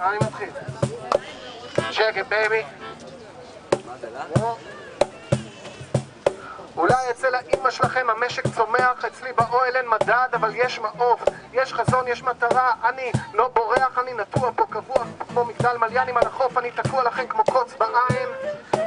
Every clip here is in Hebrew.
אני מתחיל. שקט בייבי. אולי אצל האימא שלכם הדשא צומח, אצלי באוהל אין מדד, אבל יש מעוף, יש חזון, יש מטרה, אני לא בורח, אני נטוע פה קבוע כמו מגדל מלונות על החוף, אני תקוע לכם כמו קוץ בעין,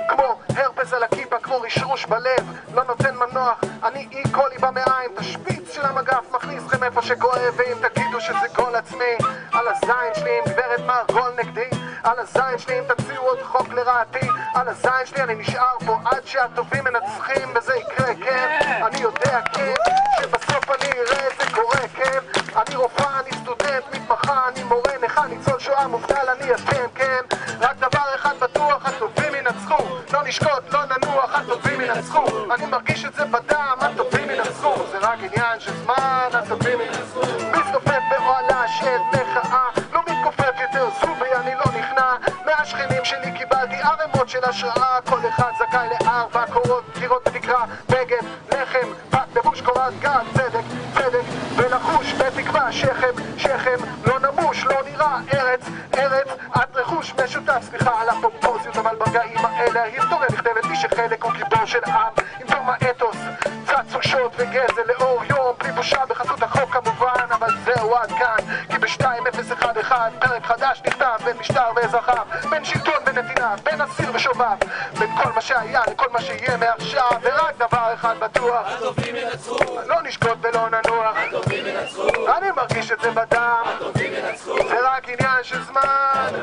כמו הרפס על הכיפה, כמו רשרוש בלב, לא נותן מנוח, אני אי קולי במעיים, השפיץ של המגף, מכניס לכם איפה שכואב, ואם תגידו שזה גול עצמי, על הזין שלי עם גברת מר גול נגדי, על הזין שלי אם תציעו עוד חוק לרעתי, על הזין שלי אני נשאר פה עד שהטובים מנצחים, וזה יקרה, כן, אני יודע, כן, שבסוף אני אראה את זה קורה, כן, אני רופאה, אני סטודנט, מתמחה, אני מורה, נכה, ניצול שואה, מובטל, אני אתם, כן, רק דבר אחד בטוח, הטובים ינצחו, לא נשקוט, לא הטובים ינצחו, אני מרגיש את זה בדם, הטובים ינצחו, זה רק עניין של זמן, הטובים ינצחו, מסתופף באוהלה של מחאה, לא מתכופף יותר, זובי, אני לא נכנע, מהשכנים שלי קיבלתי ערימות של השראה, כל אחד זכאי לארבע בתקווה, שכם, שכם, לא נמוש, לא נראה, ארץ, ארץ, את רכוש משותף, סליחה על הפרופורציות, אבל ברגעים האלה. ההיסטוריה נכתבת לי שחלק הוא גיבור של עם, עם תום האתוס, צצו שוד וגזל לאור יום, בלי בושה בחסות החוק כמובן, אבל זהו עד כאן, כי ב-2011 פרק חדש נכתב בין משטר ואזרחיו, בין שלטון ונתינה, בין אסיר ושובב, בין כל מה שהיה לכל מה שיהיה מעכשיו, ורק דבר אחד בטוח, הטובים ינצחו, לא נשקוט ולא ננוח, הטובים ינצחו, אני מרגיש את זה בדם, זה רק עניין של זמן.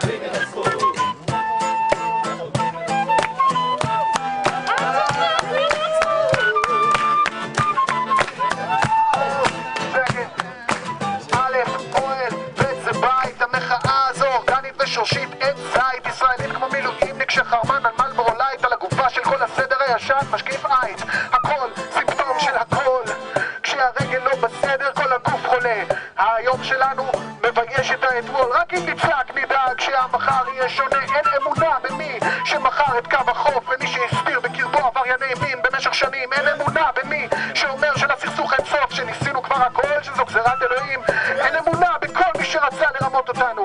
ושורשית, עץ זית, ישראלית כמו מילואימניק שחרמן על מלבורו לייט, על הגופה של כל הסדר הישן, משקיף עית, הכל סימפטום של הכל, כשהרגל לא בסדר היום שלנו מבייש את האתמול, רק אם נצעק נדאג שהמחר יהיה שונה, אין אמונה במי שמכר את קו החוף, ומי שהסתיר בקרבו עברייני מין במשך שנים, אין אמונה במי שאומר שלסכסוך אין סוף, שניסינו כבר הכל, שזו גזירת אלוהים, אין אמונה בכל מי שרצה לרמות אותנו,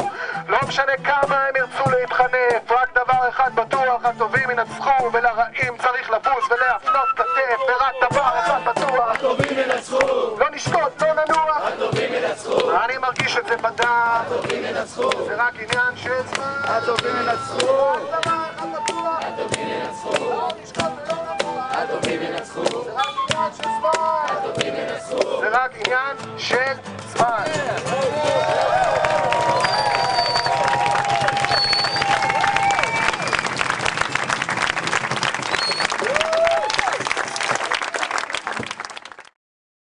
לא משנה כמה הם ירצו להתחנף, רק דבר אחד בטוח, הטובים ינצחו, ולרעים צריך לבוז ולהפנות כתף, ורק דבר אחד בטוח, הטובים ינצחו, לא נשקוט, לא אני בדם, הטובים ינצחו, זה רק עניין של זמן, הטובים ינצחו, דבר אחד בטוח, הטובים ינצחו, לא נשקוט ולא הטובים ינצחו, זה רק עניין של זמן, הטובים ינצחו. זה רק עניין של זמן.